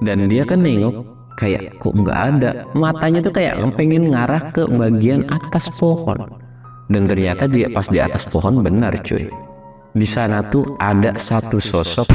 dan dia kan nengok kayak kok nggak ada. matanya tuh kayak pengen ngarah ke bagian atas pohon. dan ternyata dia pas di atas pohon benar cuy. di sana tuh ada satu sosok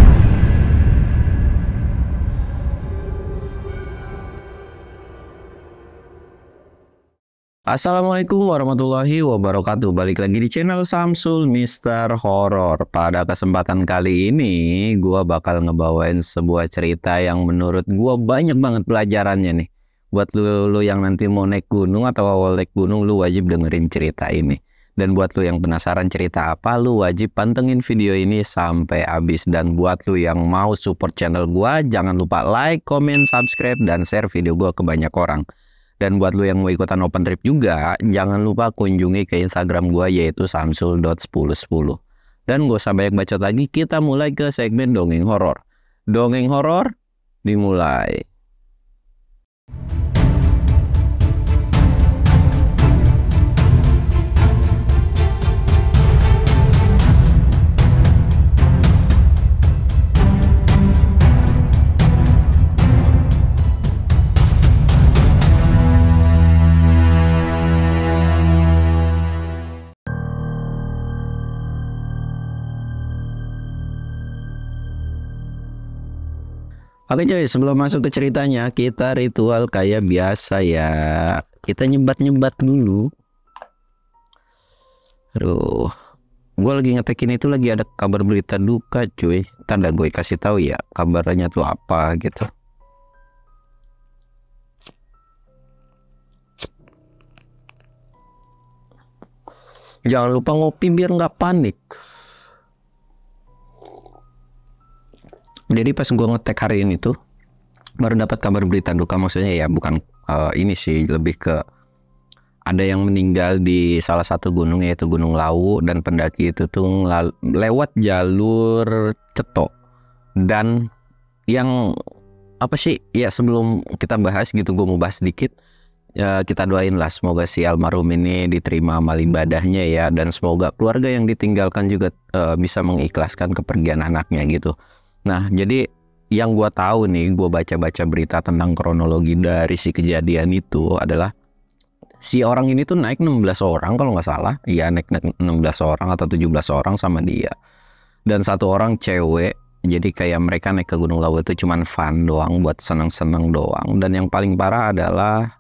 Assalamualaikum warahmatullahi wabarakatuh. Balik lagi di channel Samsul Mister Horror. Pada kesempatan kali ini Gua bakal ngebawain sebuah cerita Yang menurut gua banyak banget pelajarannya nih. Buat lu, lu yang nanti mau naik gunung Atau awal naik gunung Lu wajib dengerin cerita ini. Dan buat lu yang penasaran cerita apa Lu wajib pantengin video ini sampai habis. Dan buat lu yang mau support channel gua Jangan lupa like, comment, subscribe Dan share video gua ke banyak orang dan buat lu yang mau ikutan open trip juga, jangan lupa kunjungi ke Instagram gua yaitu samsul.1010. Dan gue usah banyak bacot lagi, kita mulai ke segmen dongeng horor. Dongeng horor dimulai. Oke cuy, sebelum masuk ke ceritanya, kita ritual kayak biasa ya. Kita nyebat-nyebat dulu. Aduh, gue lagi ngetekin itu lagi ada kabar berita duka cuy. Tanda gue kasih tahu ya kabarnya tuh apa gitu. Jangan lupa ngopi biar nggak panik. Jadi pas gue ngetek hari ini tuh baru dapat kabar berita duka. Maksudnya ya bukan uh, ini sih lebih ke ada yang meninggal di salah satu gunung yaitu Gunung Lawu dan pendaki itu tuh lewat jalur cetok dan yang apa sih ya sebelum kita bahas gitu gue mau bahas sedikit ya kita doain lah semoga si almarhum ini diterima amal ibadahnya ya dan semoga keluarga yang ditinggalkan juga uh, bisa mengikhlaskan kepergian anaknya gitu Nah, jadi yang gue tahu nih, gue baca-baca berita tentang kronologi dari si kejadian itu adalah si orang ini tuh naik 16 orang kalau nggak salah, iya naik, naik 16 orang atau 17 orang sama dia. Dan satu orang cewek, jadi kayak mereka naik ke Gunung Lawu itu cuman fun doang, buat seneng-seneng doang. Dan yang paling parah adalah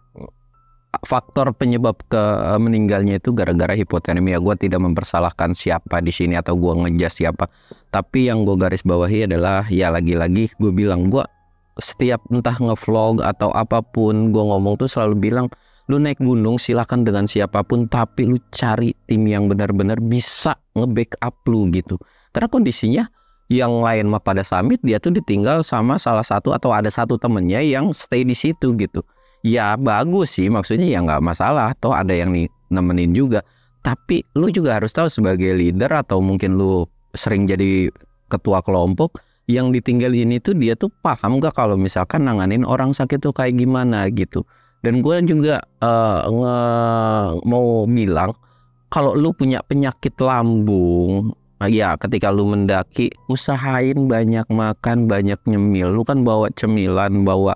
faktor penyebab ke eh, meninggalnya itu gara-gara hipotermia. Gue tidak mempersalahkan siapa di sini atau gue ngejas siapa. Tapi yang gue garis bawahi adalah ya lagi-lagi gue bilang gue setiap entah ngevlog atau apa pun gue ngomong tuh selalu bilang lu naik gunung silahkan dengan siapa pun tapi lu cari tim yang benar-benar bisa nge-backup lu gitu. Karena kondisinya yang lain mah pada summit dia tuh ditinggal sama salah satu atau ada satu temennya yang stay di situ gitu ya bagus sih maksudnya ya nggak masalah toh ada yang nih nemenin juga. Tapi lu juga harus tahu sebagai leader atau mungkin lu sering jadi ketua kelompok yang ditinggal ini tuh dia tuh paham gak kalau misalkan nanganin orang sakit tuh kayak gimana gitu. Dan gue juga uh, nge mau bilang kalau lu punya penyakit lambung ya ketika lu mendaki usahain banyak makan banyak nyemil. Lu kan bawa cemilan bawa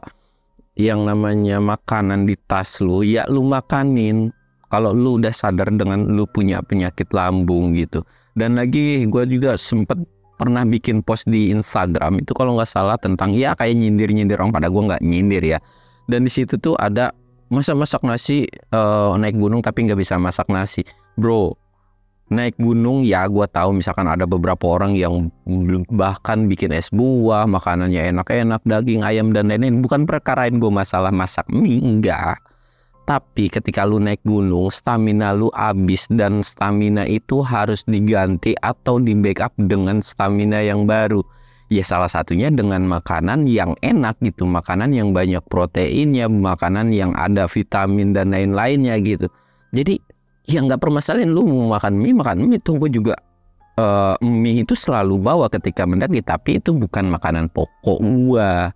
yang namanya makanan di tas lu ya lu makanin. Kalau lu udah sadar dengan lu punya penyakit lambung gitu. Dan lagi gue juga sempet pernah bikin post di Instagram. Itu kalau nggak salah tentang ya kayak nyindir nyindir orang pada gue nggak nyindir ya. Dan di situ tuh ada masa masak nasi uh, naik gunung tapi nggak bisa masak nasi. Bro naik gunung ya gue tahu misalkan ada beberapa orang yang bahkan bikin es buah makanannya enak-enak daging ayam dan lain-lain. Bukan perkarain gue masalah masak mie enggak. Tapi ketika lu naik gunung stamina lu habis dan stamina itu harus diganti atau di backup dengan stamina yang baru. Ya salah satunya dengan makanan yang enak gitu makanan yang banyak proteinnya makanan yang ada vitamin dan lain-lainnya gitu. Jadi ya nggak permasalahan lu mau makan mie makan mie. Tunggu juga uh, mie itu selalu bawa ketika mendaki tapi itu bukan makanan pokok gua.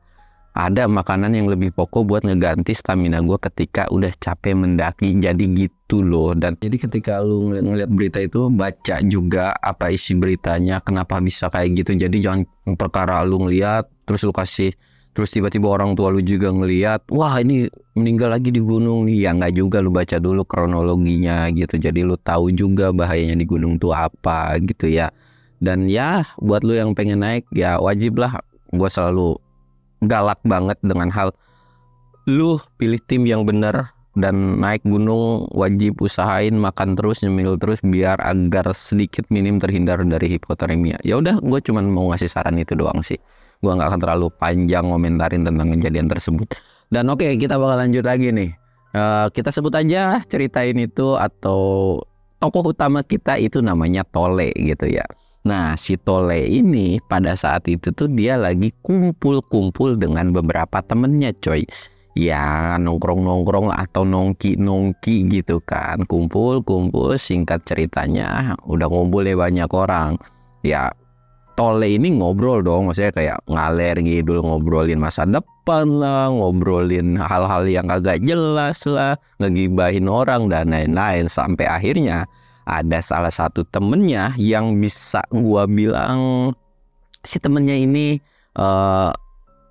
Ada makanan yang lebih pokok buat ngeganti stamina gua ketika udah capek mendaki. Jadi gitu loh. Dan jadi ketika lu ngeliat, ngeliat berita itu baca juga apa isi beritanya kenapa bisa kayak gitu. Jadi jangan perkara lu ngeliat terus lu kasih terus tiba-tiba orang tua lu juga ngeliat wah ini meninggal lagi di gunung nih. Ya nggak juga lu baca dulu kronologinya gitu. Jadi lu tahu juga bahayanya di gunung tuh apa gitu ya. Dan ya buat lu yang pengen naik ya wajib lah. Gue selalu galak banget dengan hal lu pilih tim yang bener dan naik gunung wajib usahain makan terus nyemil terus biar agar sedikit minim terhindar dari hipotermia ya udah gue cuman mau ngasih saran itu doang sih gue nggak akan terlalu panjang komentarin tentang kejadian tersebut dan oke okay, kita bakal lanjut lagi nih uh, kita sebut aja ceritain itu atau tokoh utama kita itu namanya Tole gitu ya Nah, si Tole ini pada saat itu tuh dia lagi kumpul-kumpul dengan beberapa temennya, coy. Ya, nongkrong-nongkrong atau nongki-nongki gitu kan. Kumpul-kumpul singkat ceritanya udah ngumpul ya banyak orang. Ya, Tole ini ngobrol dong, maksudnya kayak ngaler gitu, ngobrolin masa depan lah, ngobrolin hal-hal yang agak jelas lah, ngegibahin orang dan lain-lain. Sampai akhirnya ada salah satu temennya yang bisa gua bilang si temennya ini uh,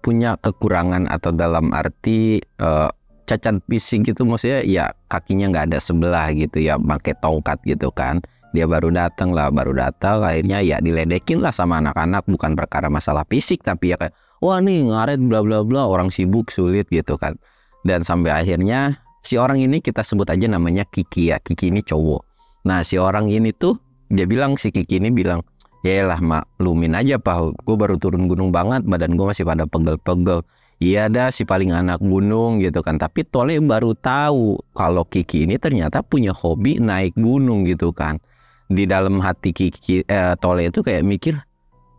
punya kekurangan atau dalam arti uh, cacat fisik gitu. Maksudnya ya kakinya nggak ada sebelah gitu ya pakai tongkat gitu kan dia baru datang lah baru datang akhirnya ya diledekin lah sama anak-anak. Bukan perkara masalah fisik tapi ya kayak wah nih ngaret bla bla bla orang sibuk sulit gitu kan. Dan sampai akhirnya si orang ini kita sebut aja namanya Kiki ya. Kiki ini cowok. Nah si orang ini tuh dia bilang si Kiki ini bilang ya lah maklumin aja pak. Gue baru turun gunung banget badan gue masih pada pegel-pegel. Iya ada si paling anak gunung gitu kan. Tapi Tole baru tahu kalau Kiki ini ternyata punya hobi naik gunung gitu kan di dalam hati Kiki eh, Tole itu kayak mikir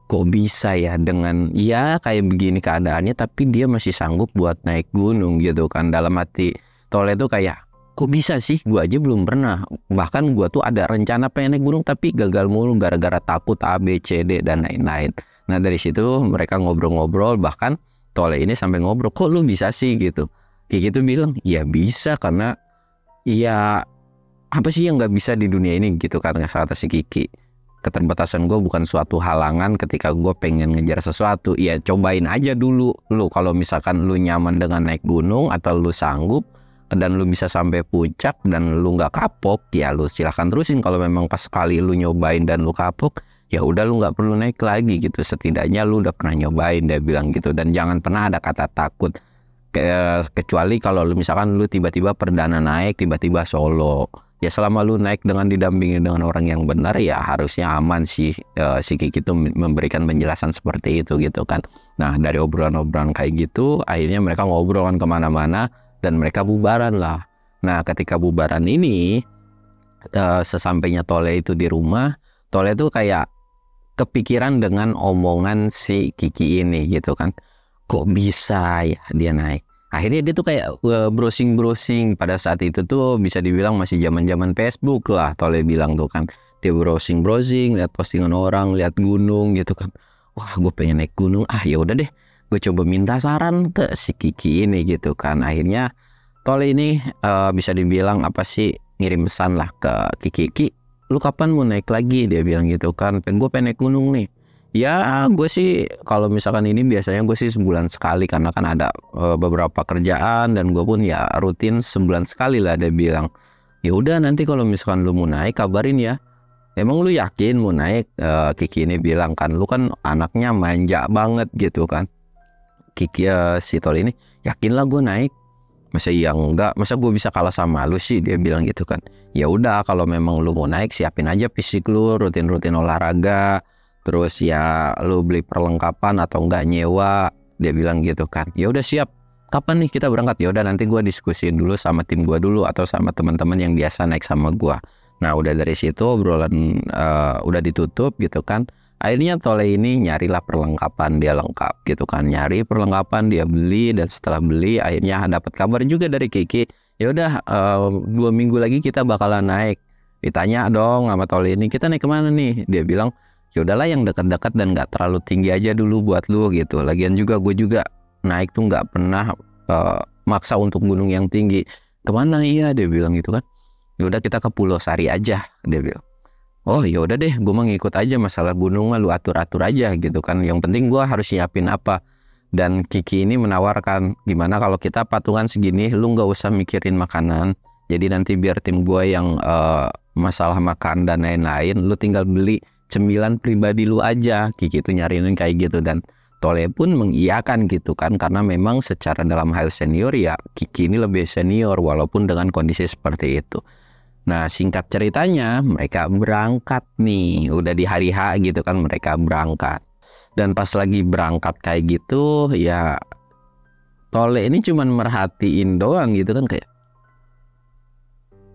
kok bisa ya dengan ya kayak begini keadaannya tapi dia masih sanggup buat naik gunung gitu kan. Dalam hati Tole itu kayak kok bisa sih? Gue aja belum pernah. Bahkan gue tuh ada rencana pengen naik gunung tapi gagal mulu gara-gara takut A B C D dan lain-lain. Nah dari situ mereka ngobrol-ngobrol bahkan Tole ini sampai ngobrol kok lu bisa sih? Gitu. Kiki tuh bilang ya bisa karena ya apa sih yang nggak bisa di dunia ini gitu karena kata si Kiki. Keterbatasan gue bukan suatu halangan ketika gue pengen ngejar sesuatu. Ya cobain aja dulu. Lu kalau misalkan lu nyaman dengan naik gunung atau lu sanggup dan lu bisa sampai puncak dan lu nggak kapok ya lu silahkan terusin. Kalau memang pas sekali lu nyobain dan lu kapok ya udah lu nggak perlu naik lagi gitu. Setidaknya lu udah pernah nyobain dia bilang gitu. Dan jangan pernah ada kata takut. Ke, kecuali kalau lu misalkan lu tiba-tiba perdana naik tiba-tiba solo ya selama lu naik dengan didampingi dengan orang yang benar ya harusnya aman sih uh, si Kiki itu memberikan penjelasan seperti itu gitu kan. Nah dari obrolan-obrolan kayak gitu akhirnya mereka ngobrol kan ke mana-mana dan mereka bubaran lah. Nah ketika bubaran ini uh, sesampainya Tole itu di rumah Tole itu kayak kepikiran dengan omongan si Kiki ini gitu kan. Kok bisa ya dia naik akhirnya dia tuh kayak browsing browsing pada saat itu tuh bisa dibilang masih zaman zaman Facebook lah. Tole bilang tuh kan dia browsing browsing lihat postingan orang lihat gunung gitu kan. Wah gue pengen naik gunung. Ah ya udah deh gue coba minta saran ke si Kiki ini gitu kan. Akhirnya Tole ini uh, bisa dibilang apa sih ngirim pesan lah ke Kiki. Kiki lu kapan mau naik lagi? Dia bilang gitu kan. Gue pengen naik gunung nih Ya gue sih kalau misalkan ini biasanya gue sih sebulan sekali karena kan ada e, beberapa kerjaan dan gue pun ya rutin sebulan sekali lah dia bilang. Ya udah nanti kalau misalkan lu mau naik kabarin ya. Emang lu yakin mau naik? E, Kiki ini bilang kan lu kan anaknya manja banget gitu kan. Kiki e, si Tol ini yakin lah gue naik. Masa iya enggak? Masa gue bisa kalah sama lu sih? Dia bilang gitu kan. Ya udah kalau memang lu mau naik siapin aja fisik lu rutin-rutin olahraga terus ya lu beli perlengkapan atau enggak nyewa dia bilang gitu kan. Ya udah siap. Kapan nih kita berangkat? Ya udah nanti gue diskusin dulu sama tim gue dulu atau sama teman-teman yang biasa naik sama gue nah udah dari situ obrolan uh, udah ditutup gitu kan. Akhirnya Tole ini nyarilah perlengkapan dia lengkap gitu kan. Nyari perlengkapan dia beli dan setelah beli akhirnya dapat kabar juga dari Kiki. Ya udah uh, dua minggu lagi kita bakalan naik. Ditanya dong sama Tole ini kita naik ke mana nih? Dia bilang ya udahlah yang dekat-dekat dan nggak terlalu tinggi aja dulu buat lu gitu. Lagian juga gue juga naik tuh nggak pernah uh, maksa untuk gunung yang tinggi. Ke mana? Iya dia bilang gitu kan. Ya udah kita ke Pulau Sari aja dia bilang. Oh ya udah deh gue mau ngikut aja masalah gunung lu atur atur aja gitu kan. Yang penting gue harus siapin apa? Dan Kiki ini menawarkan gimana kalau kita patungan segini lu nggak usah mikirin makanan. Jadi nanti biar tim gue yang uh, masalah makan dan lain-lain lu tinggal beli cemilan pribadi lu aja Kiki itu nyariin kayak gitu dan Tole pun mengiyakan gitu kan karena memang secara dalam hal senior ya Kiki ini lebih senior walaupun dengan kondisi seperti itu. Nah singkat ceritanya mereka berangkat nih udah di hari H gitu kan mereka berangkat dan pas lagi berangkat kayak gitu ya Tole ini cuman merhatiin doang gitu kan kayak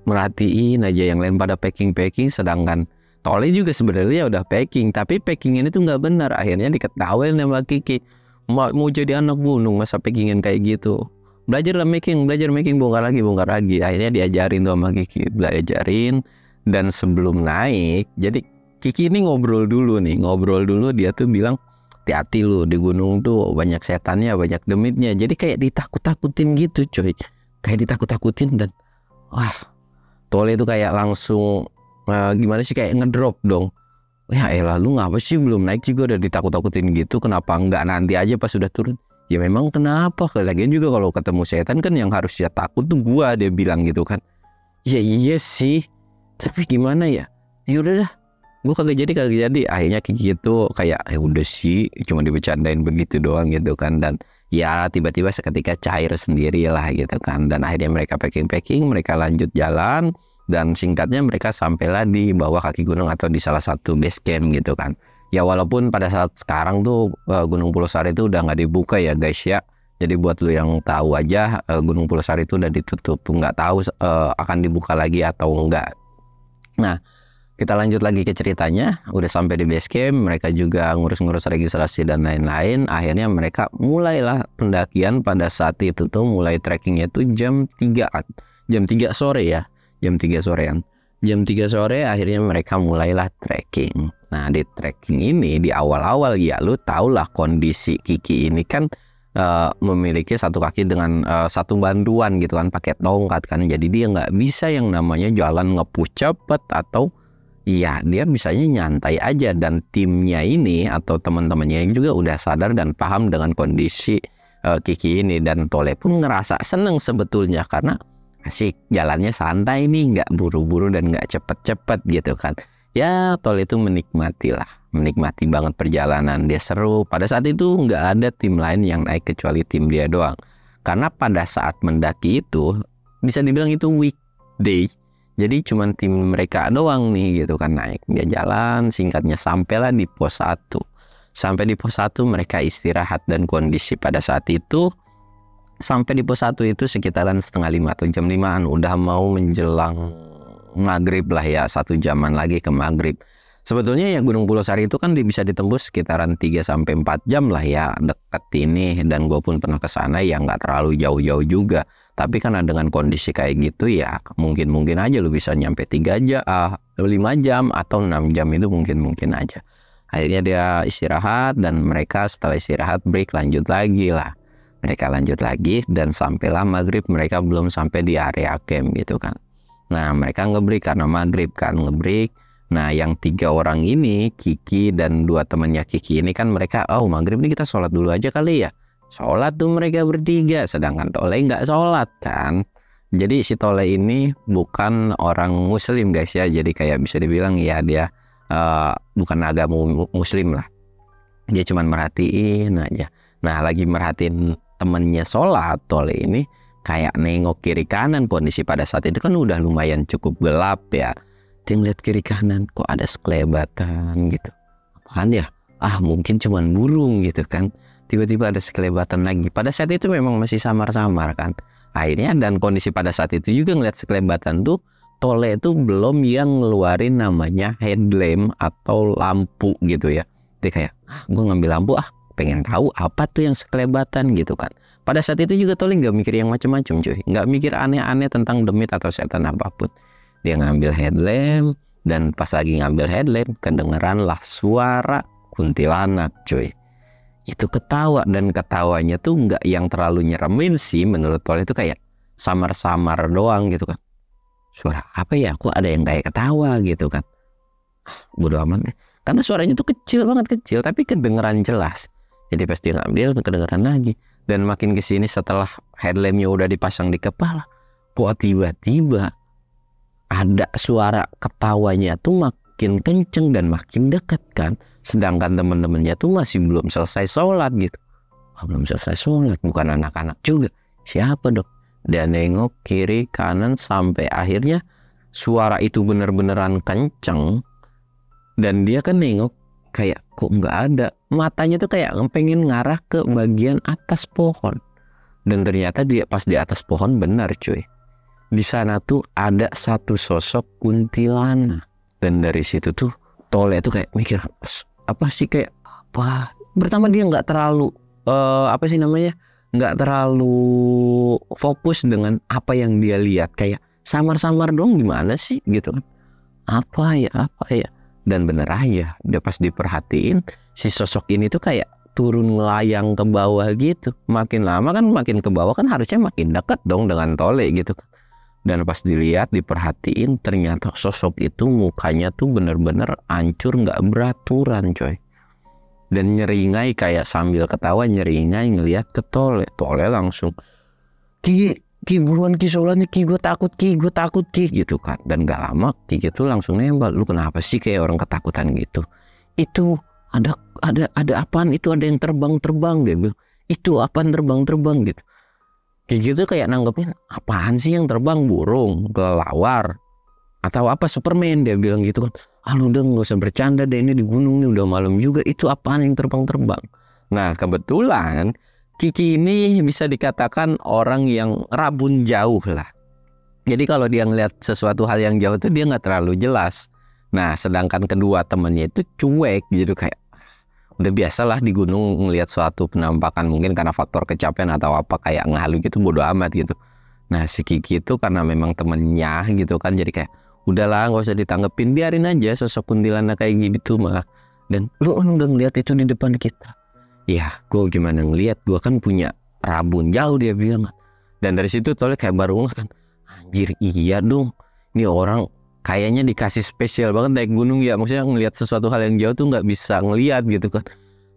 merhatiin aja yang lain pada packing packing sedangkan Tole juga sebenarnya udah packing, tapi packing ini tuh nggak benar. Akhirnya diketawain sama Kiki. Mau, mau jadi anak gunung masa packingin kayak gitu. Belajar lah making, belajar making bongkar lagi, bongkar lagi. Akhirnya diajarin tuh sama Kiki, belajarin. Dan sebelum naik, jadi Kiki ini ngobrol dulu nih, ngobrol dulu dia tuh bilang, hati-hati lu di gunung tuh banyak setannya, banyak demitnya. Jadi kayak ditakut-takutin gitu coy. Kayak ditakut-takutin dan wah, Tole itu kayak langsung uh, gimana sih kayak ngedrop dong. Ya elah lu ngapa sih belum naik juga udah ditakut-takutin gitu kenapa nggak nanti aja pas sudah turun? Ya memang kenapa? Lagian juga kalau ketemu setan kan yang harus ya takut tuh gua dia bilang gitu kan. Ya iya sih tapi gimana ya? Ya udah dah gua kagak jadi kagak jadi. Akhirnya kayak gitu kayak ya udah sih cuma dibecandain begitu doang gitu kan. Dan ya tiba-tiba seketika cair sendiri lah gitu kan. Dan akhirnya mereka packing packing mereka lanjut jalan dan singkatnya mereka sampailah di bawah kaki gunung atau di salah satu base camp gitu kan. Ya walaupun pada saat sekarang tuh uh, Gunung Pulau Sari itu udah nggak dibuka ya guys ya. Jadi buat lu yang tahu aja uh, Gunung Pulau Sari itu udah ditutup. Nggak tahu uh, akan dibuka lagi atau enggak nah kita lanjut lagi ke ceritanya. Udah sampai di base camp mereka juga ngurus-ngurus registrasi dan lain-lain. Akhirnya mereka mulailah pendakian pada saat itu tuh mulai trekkingnya tuh jam 3 jam 3 sore ya jam 3 sorean. Jam 3 sore akhirnya mereka mulailah trekking. Nah di trekking ini di awal-awal ya lu tau lah kondisi Kiki ini kan uh, memiliki satu kaki dengan uh, satu bantuan gitu kan pakai tongkat kan. Jadi dia nggak bisa yang namanya jalan ngepush cepet atau Iya, dia bisanya nyantai aja dan timnya ini atau teman-temannya juga udah sadar dan paham dengan kondisi uh, Kiki ini dan Tole pun ngerasa seneng sebetulnya karena asik jalannya santai nih nggak buru-buru dan nggak cepet-cepet gitu kan. Ya tol itu menikmati lah menikmati banget perjalanan dia seru. Pada saat itu nggak ada tim lain yang naik kecuali tim dia doang. Karena pada saat mendaki itu bisa dibilang itu weekday. Jadi cuma tim mereka doang nih gitu kan naik dia jalan singkatnya sampailah di pos 1 sampai di pos 1 mereka istirahat dan kondisi pada saat itu sampai di pos 1 itu sekitaran setengah lima atau jam limaan. Udah mau menjelang maghrib lah ya satu jaman lagi ke maghrib. Sebetulnya ya Gunung Pulau Sari itu kan bisa ditembus sekitaran 3 sampai 4 jam lah ya dekat ini. Dan gue pun pernah ke sana ya nggak terlalu jauh-jauh juga. Tapi karena dengan kondisi kayak gitu ya mungkin-mungkin aja lu bisa nyampe 3 jam ah, 5 jam atau 6 jam itu mungkin-mungkin aja. Akhirnya dia istirahat dan mereka setelah istirahat break lanjut lagi lah mereka lanjut lagi dan sampailah maghrib mereka belum sampai di area camp gitu kan. Nah mereka ngebreak karena maghrib kan ngebreak. Nah yang tiga orang ini Kiki dan dua temannya Kiki ini kan mereka oh maghrib ini kita sholat dulu aja kali ya. Sholat tuh mereka bertiga sedangkan Tole nggak sholat kan. Jadi si Tole ini bukan orang muslim guys ya. Jadi kayak bisa dibilang ya dia uh, bukan agama muslim lah. Dia cuma merhatiin aja. Nah lagi merhatiin temennya sholat Tole ini kayak nengok kiri kanan kondisi pada saat itu kan udah lumayan cukup gelap ya. Dia ngeliat kiri kanan kok ada sekelebatan gitu. Apaan ya? Ah mungkin cuman burung gitu kan. Tiba-tiba ada sekelebatan lagi. Pada saat itu memang masih samar-samar kan. Akhirnya dan kondisi pada saat itu juga ngeliat sekelebatan tuh Tole itu belum yang ngeluarin namanya headlamp atau lampu gitu ya. Dia kayak ah gue ngambil lampu ah pengen tahu apa tuh yang sekelebatan gitu kan. Pada saat itu juga Toli nggak mikir yang macam-macam cuy, nggak mikir aneh-aneh tentang demit atau setan apa pun. Dia ngambil headlamp dan pas lagi ngambil headlamp kedengeran lah suara kuntilanak cuy. Itu ketawa dan ketawanya tuh nggak yang terlalu nyeremin sih menurut Toli itu kayak samar-samar doang gitu kan. Suara apa ya? Kok ada yang kayak ketawa gitu kan. Ah, bodo amat deh. Karena suaranya tuh kecil banget kecil tapi kedengeran jelas jadi pas ngambil kedengeran lagi. Dan makin ke sini setelah headlampnya udah dipasang di kepala kok tiba-tiba ada suara ketawanya tuh makin kenceng dan makin deket kan? Sedangkan temen-temennya tuh masih belum selesai sholat gitu. Oh, belum selesai sholat bukan anak-anak juga. Siapa dok dan nengok kiri kanan sampai akhirnya suara itu bener-beneran kenceng. Dan dia kan nengok kayak kok nggak ada? Matanya tuh kayak pengen ngarah ke bagian atas pohon. Dan ternyata dia pas di atas pohon benar cuy. Di sana tuh ada satu sosok kuntilanak. Dan dari situ tuh tole tuh kayak mikir apa sih kayak apa? Pertama dia nggak terlalu uh, apa sih namanya nggak terlalu fokus dengan apa yang dia lihat. Kayak samar-samar dong gimana sih? Gitu kan. Apa ya apa ya dan bener aja udah pas diperhatiin si sosok ini tuh kayak turun melayang ke bawah gitu. Makin lama kan makin ke bawah kan harusnya makin dekat dong dengan tole gitu. Dan pas dilihat diperhatiin ternyata sosok itu mukanya tuh bener-bener hancur nggak beraturan coy. Dan nyeringai kayak sambil ketawa nyeringai ngelihat ke tole. Tole langsung ki Ki buruan Ki sholatnya Ki gue takut Ki gue takut Ki gitu kan. Dan gak lama Ki itu langsung nembak. Lu kenapa sih kayak orang ketakutan gitu? Itu ada ada ada apaan? Itu ada yang terbang terbang dia bilang. Itu apaan terbang terbang gitu. Ki gitu kayak nanggepin apaan sih yang terbang? Burung kelawar atau apa? Superman dia bilang gitu kan. Ah lu udah nggak usah bercanda deh ini di gunung nih udah malam juga. Itu apaan yang terbang terbang nah kebetulan Kiki ini bisa dikatakan orang yang rabun jauh lah. Jadi kalau dia ngeliat sesuatu hal yang jauh itu dia nggak terlalu jelas. Nah, sedangkan kedua temennya itu cuek gitu kayak udah biasalah di gunung ngelihat suatu penampakan mungkin karena faktor kecapean atau apa kayak ngalu gitu bodoh amat gitu. Nah, si Kiki itu karena memang temennya gitu kan jadi kayak udahlah nggak usah ditanggepin biarin aja sosok kuntilanak kayak gitu mah. Dan lu nggak ngeliat itu di depan kita ya gue gimana ngelihat gue kan punya rabun jauh dia bilang. Dan dari situ toleh kayak baru kan anjir iya dong. Ini orang kayaknya dikasih spesial banget naik gunung ya. Maksudnya ngelihat sesuatu hal yang jauh tuh nggak bisa ngelihat gitu kan.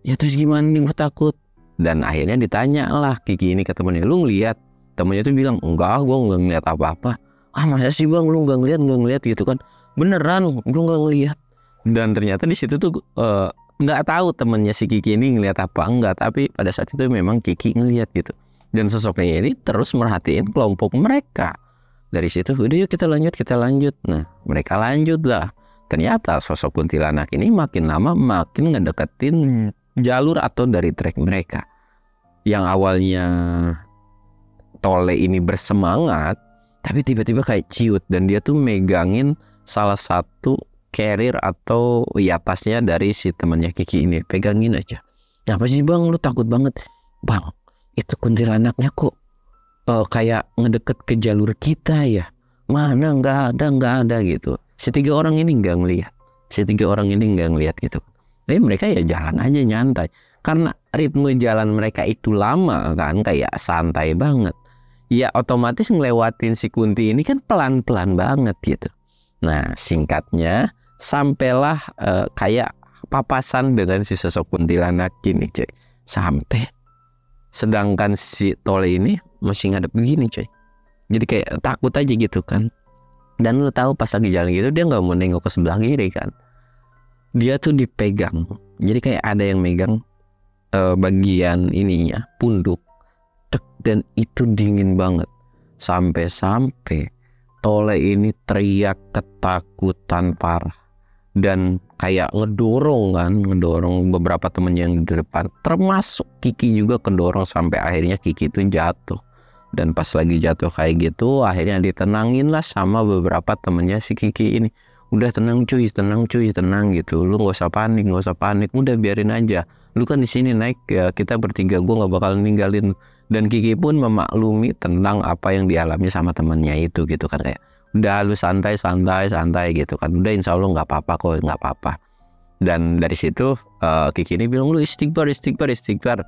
Ya terus gimana nih? Gue takut. Dan akhirnya ditanya lah Kiki ini ke temennya lu ngeliat? Temennya tuh bilang enggak gue nggak ngeliat apa-apa. Ah masa sih bang? Lu nggak ngeliat? Nggak ngeliat? Gitu kan. Beneran gue nggak ngeliat. Dan ternyata di situ tuh uh, nggak tahu temennya si Kiki ini ngelihat apa enggak tapi pada saat itu memang Kiki ngelihat gitu. Dan sosoknya ini terus merhatiin kelompok mereka. Dari situ udah yuk kita lanjut kita lanjut. Nah mereka lanjut lah. Ternyata sosok kuntilanak ini makin lama makin ngedeketin jalur atau dari trek mereka. Yang awalnya Tole ini bersemangat tapi tiba-tiba kayak ciut dan dia tuh megangin salah satu carrier atau ya tasnya dari si temannya Kiki ini. Pegangin aja. Apa sih bang? Lu takut banget. Bang itu kuntilanaknya kok uh, kayak ngedeket ke jalur kita ya? Mana? Nggak ada nggak ada gitu. Si tiga orang ini nggak ngelihat. Si tiga orang ini nggak ngelihat gitu. Tapi mereka ya jalan aja nyantai. Karena ritme jalan mereka itu lama kan? Kayak santai banget. Ya otomatis ngelewatin si Kunti ini kan pelan-pelan banget gitu. Nah singkatnya sampailah uh, kayak papasan dengan si sosok kuntilanak gini cuy. Sampai sedangkan si Tole ini masih ngadep begini cuy. Jadi kayak takut aja gitu kan. Dan lu tahu pas lagi jalan gitu dia nggak mau nengok ke sebelah kiri kan. Dia tuh dipegang. Jadi kayak ada yang megang uh, bagian ininya punduk. Dan itu dingin banget. Sampai-sampai Tole ini teriak ketakutan parah dan kayak ngedorong kan ngedorong beberapa temen yang di depan. Termasuk Kiki juga kedorong sampai akhirnya Kiki itu jatuh. Dan pas lagi jatuh kayak gitu akhirnya ditenangin lah sama beberapa temennya si Kiki ini. Udah tenang cuy tenang cuy tenang gitu. Lu nggak usah panik nggak usah panik. Udah biarin aja. Lu kan di sini naik ya kita bertiga gue nggak bakal ninggalin. Dan Kiki pun memaklumi tentang apa yang dialami sama temennya itu gitu kan kayak udah lu santai santai santai gitu kan. Udah insya Allah nggak apa-apa kok nggak apa-apa. Dan dari situ uh, Kiki ini bilang lu istighfar istighfar istighfar.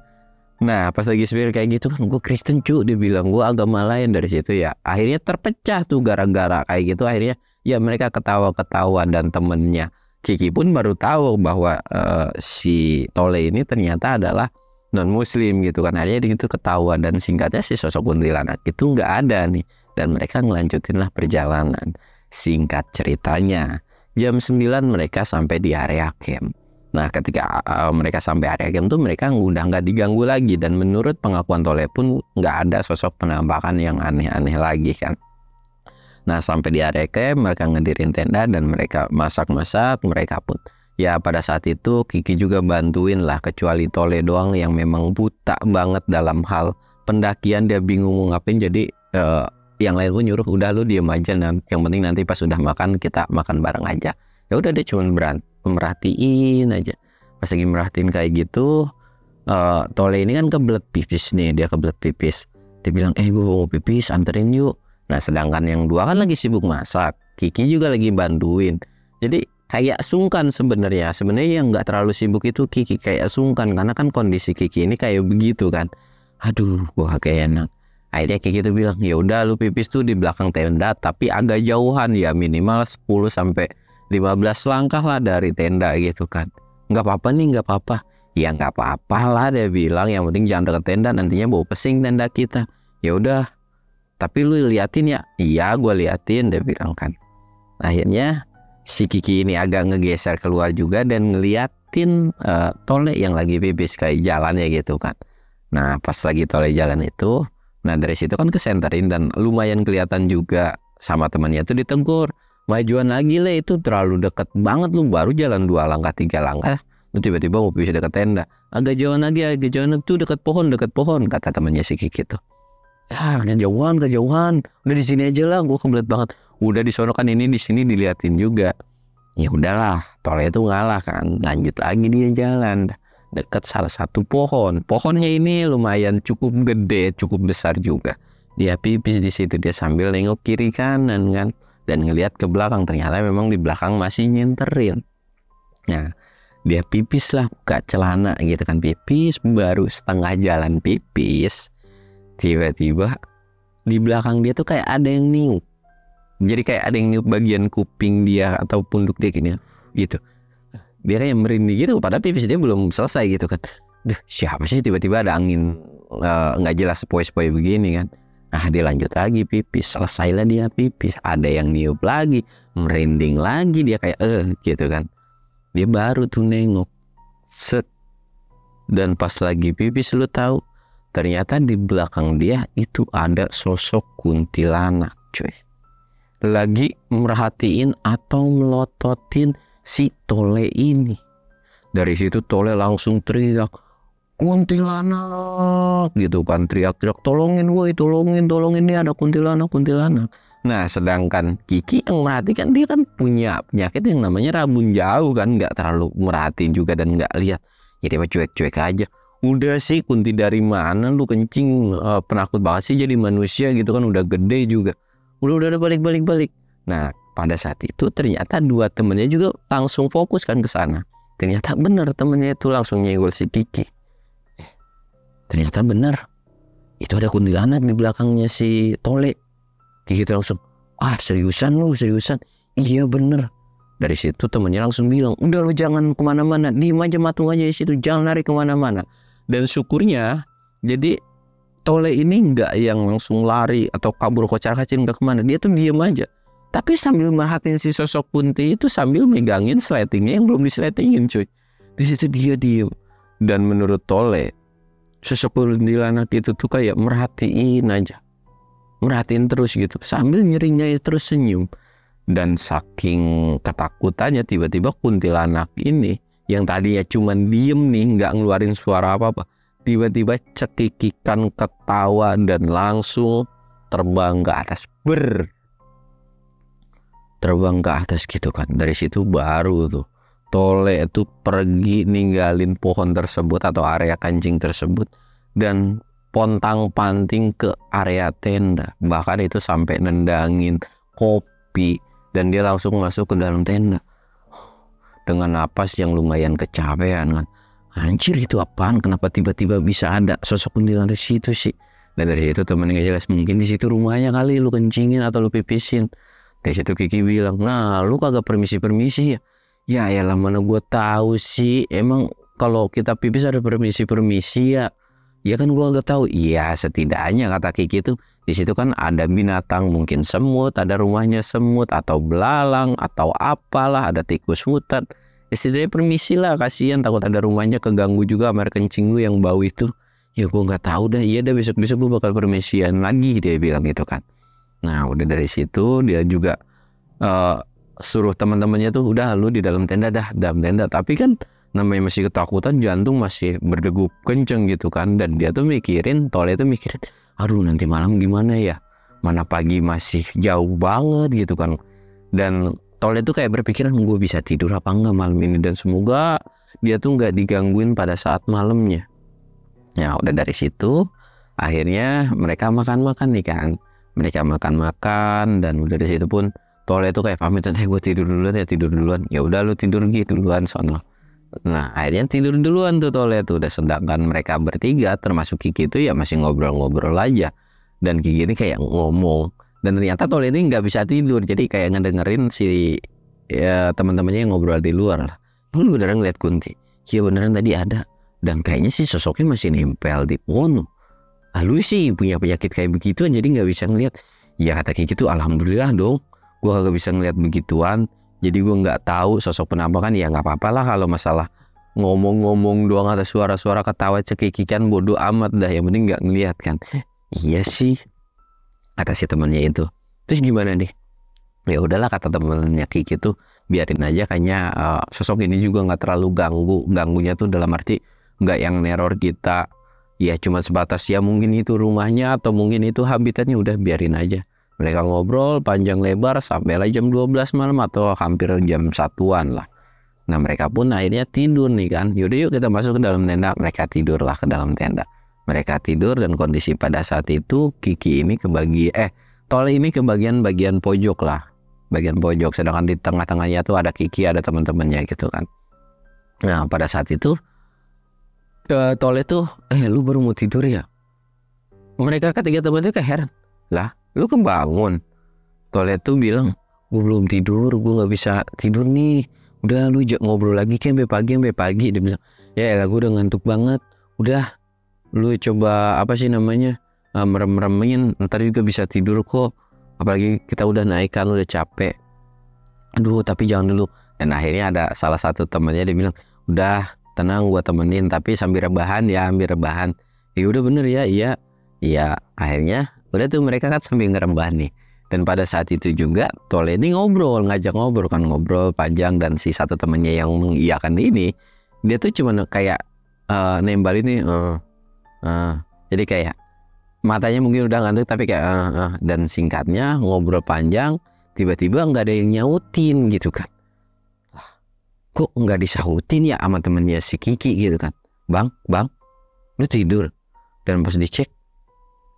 Nah pas lagi spirit kayak gitu kan gue Kristen cu dia bilang gue agama lain. Dari situ ya akhirnya terpecah tuh gara-gara kayak gitu. Akhirnya ya mereka ketawa-ketawa dan temennya Kiki pun baru tahu bahwa uh, si Tole ini ternyata adalah non muslim gitu kan. Akhirnya di situ ketawa dan singkatnya si sosok kuntilanak. Itu nggak ada nih dan mereka ngelanjutin lah perjalanan. Singkat ceritanya jam 9 mereka sampai di area camp. Nah ketika uh, mereka sampai area camp tuh mereka udah nggak diganggu lagi dan menurut pengakuan Tole pun nggak ada sosok penampakan yang aneh-aneh lagi kan? Nah sampai di area camp mereka ngedirin tenda dan mereka masak-masak mereka pun. Ya pada saat itu Kiki juga bantuin lah kecuali Tole doang yang memang buta banget dalam hal pendakian. Dia bingung mau ngapain jadi uh, yang lain pun nyuruh udah lu diem aja nah, yang penting nanti pas udah makan kita makan bareng aja. Ya udah dia cuma merhatiin aja. Pas lagi merhatiin kayak gitu uh, Tole ini kan kebelet pipis nih dia kebelet pipis. Dia bilang eh gue mau pipis anterin yuk. Nah sedangkan yang dua kan lagi sibuk masak Kiki juga lagi bantuin. Jadi kayak sungkan sebenarnya. Sebenarnya yang nggak terlalu sibuk itu Kiki kayak sungkan. Karena kan kondisi Kiki ini kayak begitu kan. Aduh gua kayak enak akhirnya Kiki tuh bilang ya udah lu pipis tuh di belakang tenda tapi agak jauhan ya minimal 10 sampai 15 langkah lah dari tenda gitu kan. Nggak apa-apa nih nggak apa-apa. Ya nggak apa-apa lah dia bilang yang penting jangan deket tenda nantinya bau pesing tenda kita. Ya udah tapi lu liatin ya. Iya gua liatin dia bilang kan. Akhirnya si Kiki ini agak ngegeser keluar juga dan ngeliatin uh, Tole yang lagi pipis kayak jalannya gitu kan. Nah pas lagi Tole jalan itu, nah dari situ kan kesenterin dan lumayan kelihatan juga sama temannya tuh ditegur. Majuan lagi lah itu terlalu deket banget lu baru jalan dua langkah tiga langkah lu tiba-tiba mau pipis deket tenda agak jauhan lagi agak jauhan tuh deket pohon deket pohon kata temannya si Kiki tuh. Ya kejauhan kejauhan udah di sini aja lah gue kebelet banget. Udah disonokan ini di sini diliatin juga. Ya udahlah tolnya itu ngalah kan lanjut lagi dia jalan dekat salah satu pohon. Pohonnya ini lumayan cukup gede cukup besar juga. Dia pipis di situ dia sambil nengok kiri kanan kan? Dan ngelihat ke belakang. Ternyata memang di belakang masih nyenterin. Nah dia pipis lah buka celana gitu kan. Pipis baru setengah jalan pipis. Tiba-tiba di belakang dia tuh kayak ada yang niup. Jadi kayak ada yang niup bagian kuping dia atau punduk dia gini gitu dia kayak merinding gitu padahal pipis dia belum selesai gitu kan. Duh, siapa sih tiba-tiba ada angin eh, nggak uh, jelas sepoi-sepoi begini kan? Nah dia lanjut lagi pipis Selesailah dia pipis. Ada yang niup lagi Merinding lagi Dia kayak eh gitu kan. Dia baru tuh nengok Set. Dan pas lagi pipis lu tahu ternyata di belakang dia itu ada sosok kuntilanak cuy. Lagi merhatiin atau melototin si Tole ini. Dari situ Tole langsung teriak kuntilanak gitu kan teriak-teriak tolongin woi tolongin tolongin ini ada kuntilanak kuntilanak. Nah sedangkan Kiki yang merhatikan dia kan punya penyakit yang namanya rabun jauh kan nggak terlalu merhatiin juga dan nggak lihat. Jadi ya cuek-cuek aja. Udah sih kunti dari mana lu kencing uh, penakut banget sih jadi manusia gitu kan udah gede juga. Udah udah balik balik balik. Nah pada saat itu ternyata dua temennya juga langsung fokus kan ke sana. Ternyata benar temennya itu langsung nyenggol si Kiki. Eh, ternyata benar. Itu ada kuntilanak di belakangnya si Tole. Kiki itu langsung ah seriusan lu seriusan? Iya bener dari situ temennya langsung bilang udah lu jangan ke mana-mana diem aja matung aja di situ jangan lari ke mana-mana. Dan syukurnya jadi Tole ini nggak yang langsung lari atau kabur kocar kacir nggak ke mana. Dia tuh diem aja tapi sambil merhatiin si sosok Kunti itu sambil megangin sletingnya yang belum disletingin cuy. Di situ dia diem. Dan menurut Tole sosok kuntilanak itu tuh kayak merhatiin aja. Merhatiin terus gitu. Sambil nyerinya terus senyum. Dan saking ketakutannya tiba-tiba kuntilanak ini yang tadinya cuma diem nih nggak ngeluarin suara apa-apa tiba-tiba cekikikan ketawa dan langsung terbang ke atas. Ber terbang ke atas gitu kan. Dari situ baru tuh. Tole itu pergi ninggalin pohon tersebut atau area kancing tersebut dan pontang panting ke area tenda. Bahkan itu sampai nendangin kopi dan dia langsung masuk ke dalam tenda. Dengan napas yang lumayan kecapean kan. Anjir itu apaan? Kenapa tiba-tiba bisa ada sosok kuntilanak di situ sih? Dan dari situ temennya jelas mungkin di situ rumahnya kali lu kencingin atau lu pipisin dari situ Kiki bilang nah lu kagak permisi permisi ya ya ya lah mana gue tahu sih emang kalau kita pipis ada permisi-permisi ya Ya kan gua nggak tahu. Iya setidaknya kata Kiki itu di situ kan ada binatang mungkin semut, ada rumahnya semut atau belalang atau apalah, ada tikus hutan. Ya setidaknya permisi lah kasihan takut ada rumahnya keganggu juga sama kencing lu yang bau itu. Ya gua nggak tahu dah. Iya dah besok-besok gua bakal permisian lagi dia bilang gitu kan. Nah udah dari situ dia juga uh, suruh teman-temannya tuh udah lu di dalam tenda dah dalam tenda. Tapi kan namanya masih ketakutan jantung masih berdegup kenceng gitu kan. Dan dia tuh mikirin tole itu mikirin aduh nanti malam gimana ya? Mana pagi masih jauh banget gitu kan. Dan tole itu kayak berpikiran gue bisa tidur apa enggak malam ini? Dan semoga dia tuh nggak digangguin pada saat malamnya. Ya udah dari situ akhirnya mereka makan-makan nih kan mereka makan-makan dan udah dari situ pun tole itu kayak pamit eh gue tidur duluan ya tidur duluan. Ya udah lu tidur gitu duluan sono. Nah akhirnya tidur duluan tuh Tole tuh. Udah sedangkan mereka bertiga termasuk Kiki itu ya masih ngobrol-ngobrol aja. Dan Kiki ini kayak ngomong. Dan ternyata Tole ini nggak bisa tidur. Jadi kayak ngedengerin si ya teman-temannya yang ngobrol di luar lah. Lu beneran ngeliat Kunti? Iya beneran tadi ada. Dan kayaknya sih sosoknya masih nempel di pohon. Ah, lu sih punya penyakit kayak begituan jadi nggak bisa ngeliat. Ya kata Kiki tuh alhamdulillah dong, gua kagak bisa ngeliat begituan. Jadi gue nggak tahu sosok penampakan. Ya nggak apa-apa lah kalau masalah ngomong-ngomong doang atau suara-suara ketawa cekikikan bodoh amat dah yang penting nggak ngeliat kan? Iya sih kata si temennya itu. Terus gimana nih? Ya udahlah kata temennya Kiki tuh biarin aja kayaknya uh, sosok ini juga nggak terlalu ganggu. Ganggunya tuh dalam arti nggak yang neror kita ya cuma sebatas ya mungkin itu rumahnya atau mungkin itu habitatnya udah biarin aja mereka ngobrol panjang lebar sampai lah jam 12 malam atau hampir jam satuan lah. Nah mereka pun akhirnya tidur nih kan. Yaudah yuk kita masuk ke dalam tenda. Mereka tidurlah ke dalam tenda. Mereka tidur dan kondisi pada saat itu Kiki ini kebagi eh Tole ini ke bagian-bagian pojok lah. Bagian pojok. Sedangkan di tengah-tengahnya tuh ada Kiki ada teman-temannya gitu kan. Nah pada saat itu uh, Tole tuh eh lu baru mau tidur ya? Mereka ketiga temannya kayak heran. Lah lu kebangun. Toilet tuh bilang gue belum tidur gue nggak bisa tidur nih. Udah lu ngobrol lagi kan sampai pagi sampai pagi dia bilang. Ya elah gue udah ngantuk banget. Udah lu coba apa sih namanya uh, merem-meremin ntar juga bisa tidur kok. Apalagi kita udah naik kan udah capek. Aduh tapi jangan dulu. Dan akhirnya ada salah satu temannya dia bilang udah tenang gua temenin tapi sambil rebahan ya ambil rebahan. Ya udah bener ya iya. Iya akhirnya Udah tuh mereka kan sambil ngerembah nih. Dan pada saat itu juga Tole ini ngobrol, ngajak ngobrol kan ngobrol panjang. Dan si satu temennya yang mengiyakan ini dia tuh cuma kayak uh, nembal ini uh, uh, jadi kayak matanya mungkin udah ngantuk tapi kayak uh, uh, dan singkatnya ngobrol panjang tiba-tiba nggak ada yang nyautin gitu kan kok nggak disautin ya sama temennya si Kiki gitu kan? Bang bang lu tidur. Dan pas dicek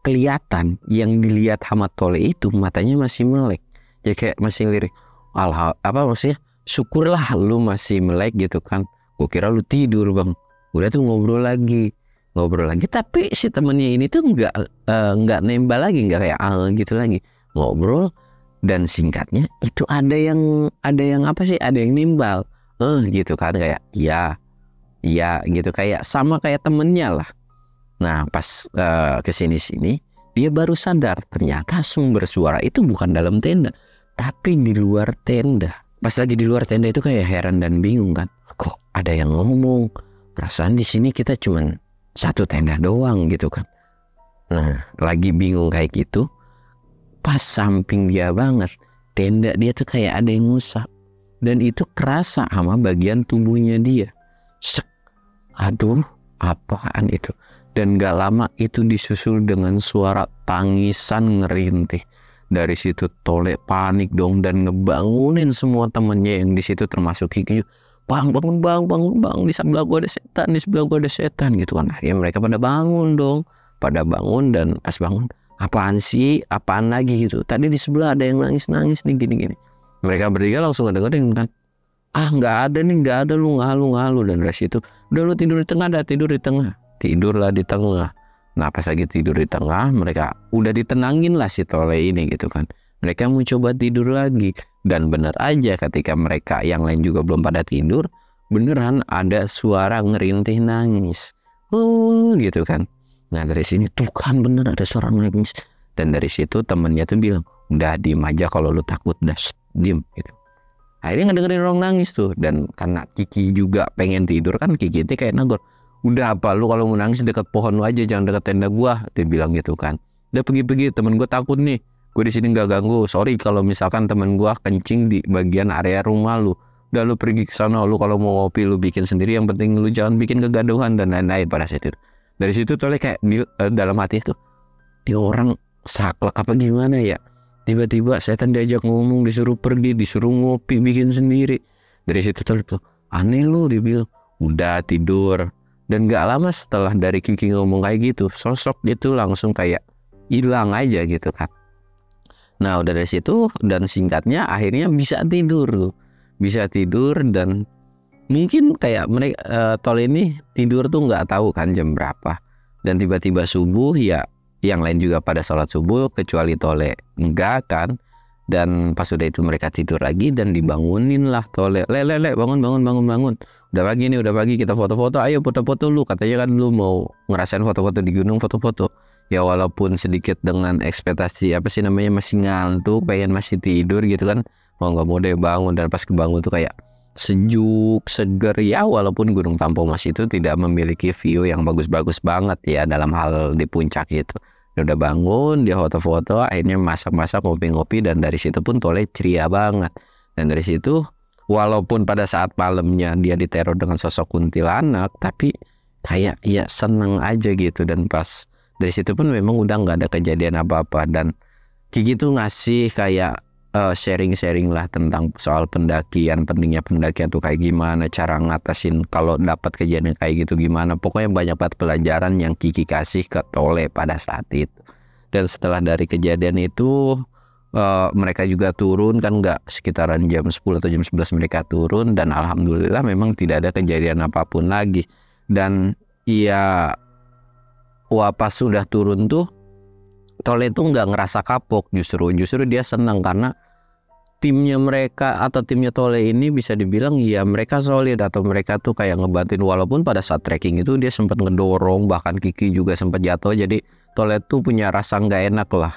kelihatan yang dilihat Hamad Tole itu matanya masih melek. Jadi kayak masih lirik alha apa maksudnya? Syukurlah lu masih melek gitu kan. Gue kira lu tidur bang. Udah tuh ngobrol lagi. Ngobrol lagi tapi si temennya ini tuh nggak uh, nggak nembal lagi nggak kayak al gitu lagi. Ngobrol dan singkatnya itu ada yang ada yang apa sih? Ada yang nembal eh gitu kan kayak iya iya gitu kayak sama kayak temennya lah Nah, pas uh, ke sini-sini, dia baru sadar ternyata sumber suara itu bukan dalam tenda, tapi di luar tenda. Pas lagi di luar tenda itu kayak heran dan bingung kan. Kok ada yang ngomong? Perasaan di sini kita cuman satu tenda doang gitu kan. Nah, lagi bingung kayak gitu. Pas samping dia banget, tenda dia tuh kayak ada yang ngusap. Dan itu kerasa sama bagian tubuhnya dia. Sek. Aduh, apaan itu? dan gak lama itu disusul dengan suara tangisan ngerintih. Dari situ tolek panik dong dan ngebangunin semua temennya yang di situ termasuk Kiki bang bangun bang bangun bang. Di sebelah gua ada setan di sebelah gua ada setan gitu kan. Akhirnya mereka pada bangun dong. Pada bangun dan pas bangun apaan sih? Apaan lagi? gitu. Tadi di sebelah ada yang nangis nangis nih gini gini mereka bertiga langsung ngedengerin kan. Ah nggak ada nih nggak ada lu ngalu ngalu dan dari situ udah lu tidur di tengah ada tidur di tengah. Tidurlah di tengah. Nah pas lagi tidur di tengah mereka udah ditenangin lah si Tole ini gitu kan. Mereka mau coba tidur lagi. Dan bener aja ketika mereka yang lain juga belum pada tidur, beneran ada suara ngerintih nangis. Oh gitu kan. Nah dari sini tuh kan bener ada suara nangis. Dan dari situ temennya tuh bilang udah diem aja kalau lu takut udah diem gitu. Akhirnya ngedengerin orang nangis tuh dan karena Kiki juga pengen tidur kan Kiki itu kayak nagor udah apa lu kalau mau nangis deket pohon lu aja jangan deket tenda gua dia bilang gitu kan. Udah pergi-pergi temen gua takut nih gue di sini nggak ganggu sorry kalau misalkan temen gua kencing di bagian area rumah lu. Udah lu pergi ke sana lu kalau mau ngopi lu bikin sendiri yang penting lu jangan bikin kegaduhan dan lain-lain pada saat itu. Dari situ tuh kayak di, uh, dalam hati itu dia orang saklek apa gimana ya tiba-tiba setan diajak ngomong disuruh pergi disuruh ngopi bikin sendiri. Dari situ tuh aneh lu dia bilang. Udah tidur. Dan gak lama setelah dari Kiki ngomong kayak gitu sosok itu langsung kayak hilang aja gitu kan. Nah udah dari situ dan singkatnya akhirnya bisa tidur. Bisa tidur dan mungkin kayak mereka uh, tol ini tidur tuh nggak tahu kan jam berapa. Dan tiba-tiba subuh ya yang lain juga pada sholat subuh kecuali tole enggak kan. Dan pas udah itu mereka tidur lagi dan dibangunin lah tole. Le le le bangun bangun bangun bangun. Udah pagi nih udah pagi kita foto-foto. Ayo foto-foto lu. Katanya kan lu mau ngerasain foto-foto di gunung foto-foto. Ya walaupun sedikit dengan ekspektasi apa sih namanya masih ngantuk pengen masih tidur gitu kan. Mau nggak mau deh bangun. Dan pas kebangun tuh kayak sejuk seger ya walaupun Gunung Tampomas itu tidak memiliki view yang bagus-bagus banget ya dalam hal di puncak itu. Dia udah bangun dia foto-foto akhirnya masak-masak ngopi-ngopi dan dari situ pun tole ceria banget. Dan dari situ walaupun pada saat malamnya dia diteror dengan sosok kuntilanak tapi kayak ya seneng aja gitu. Dan pas dari situ pun memang udah nggak ada kejadian apa-apa. Dan Kiki tuh ngasih kayak uh, sharing-sharing lah tentang soal pendakian, pentingnya pendakian tuh kayak gimana, cara ngatasin kalau dapat kejadian kayak gitu gimana. Pokoknya banyak banget pelajaran yang Kiki kasih ke Tole pada saat itu. Dan setelah dari kejadian itu uh, mereka juga turun kan nggak sekitaran jam 10 atau jam 11 mereka turun dan alhamdulillah memang tidak ada kejadian apa pun lagi. Dan ya pas sudah turun tuh Tole itu nggak ngerasa kapok justru justru dia senang karena timnya mereka atau timnya Tole ini bisa dibilang ya mereka solid atau mereka tuh kayak ngebantuin. Walaupun pada saat trekking itu dia sempat ngedorong bahkan Kiki juga sempat jatuh. Jadi Tole tuh punya rasa nggak enak lah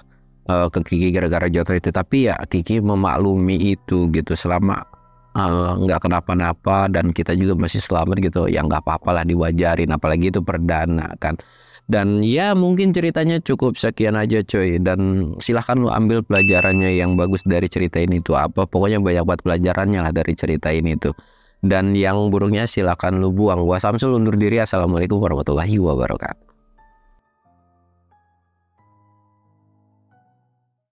uh, ke Kiki gara-gara jatuh itu. Tapi ya Kiki memaklumi itu gitu. Selama eh, nggak uh, kenapa-napa dan kita juga masih selamat gitu ya nggak apa-apa lah diwajarin. Apalagi itu perdana kan dan ya mungkin ceritanya cukup sekian aja coy. Dan silahkan lu ambil pelajarannya yang bagus dari cerita ini tuh apa. Pokoknya banyak banget pelajarannya lah dari cerita ini tuh. Dan yang buruknya silahkan lu buang. Gua Samsul undur diri. Assalamualaikum warahmatullahi wabarakatuh